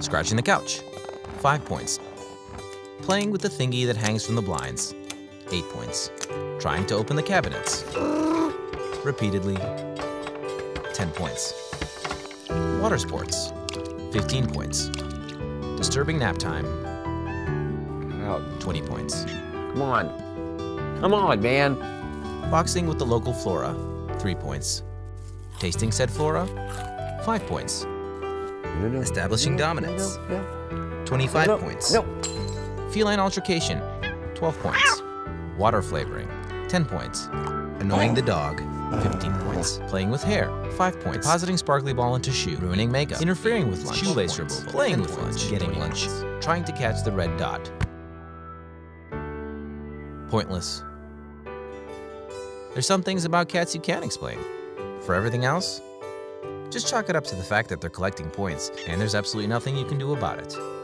Scratching the couch, 5 points. Playing with the thingy that hangs from the blinds, 8 points. Trying to open the cabinets, repeatedly, 10 points. Water sports, 15 points. Disturbing nap time, Oh, 20 points. come on. Come on, man. Boxing with the local flora, 3 points. Tasting said flora, 5 points. No, no, Establishing dominance. No, no, 25 points. Feline altercation, 12 points. Water flavoring, 10 points. Annoying the dog, 15 points. Playing with hair, 5 points. Depositing sparkly ball into shoe, ruining makeup. Interfering with lunch, shoelace removal. Playing with points. lunch, Getting lunch. points. Trying to catch the red dot. Pointless. There's some things about cats you can't explain. For everything else, just chalk it up to the fact that they're collecting points, and there's absolutely nothing you can do about it.